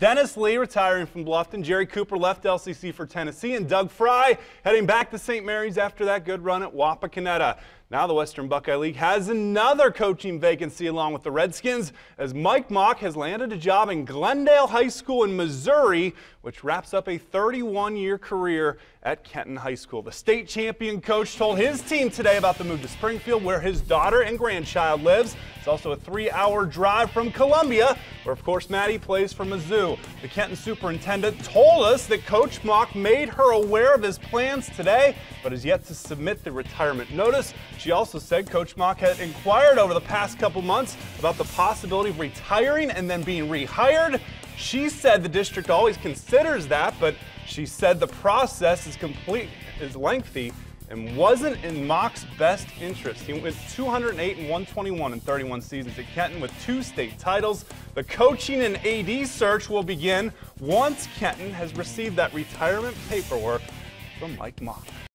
Dennis Lee retiring from Bluffton. Jerry Cooper left LCC for Tennessee. And Doug Fry heading back to St. Mary's after that good run at Wapakoneta. Now the Western Buckeye League has another coaching vacancy along with the Redskins as Mike Mauk has landed a job in Glendale High School in Missouri, which wraps up a 31-year career at Kenton High School. The state champion coach told his team today about the move to Springfield where his daughter and grandchild lives. It's also a three-hour drive from Columbia, where of course Maty plays for Mizzou. The Kenton superintendent told us that Coach Mauk made her aware of his plans today, but has yet to submit the retirement notice. She also said Coach Mauk had inquired over the past couple months about the possibility of retiring and then being rehired. She said the district always considers that, but she said the process is complete, is lengthy, and wasn't in Mauk's best interest. He went 208 and 121 in 31 seasons at Kenton with two state titles. The coaching and AD search will begin once Kenton has received that retirement paperwork from Mike Mauk.